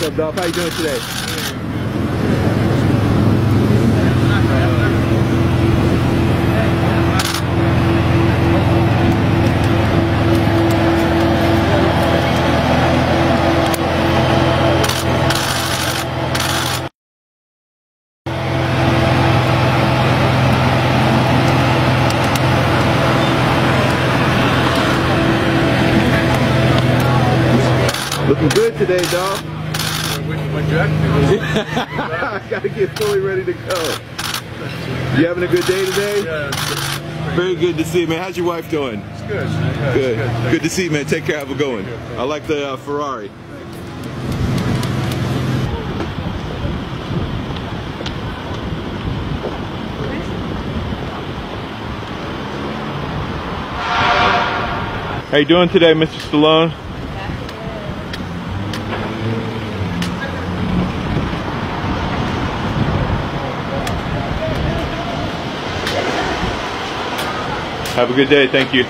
What's up, Dolph? How you doing today? Looking good today, Dolph. I gotta get fully ready to go. You having a good day today? Yeah. Very good to see, you, man. How's your wife doing? It's good. Good. Good to see, you, man. Take care. Have a good one. I like the uh, Ferrari. How you doing today, Mr. Stallone? Have a good day. Thank you.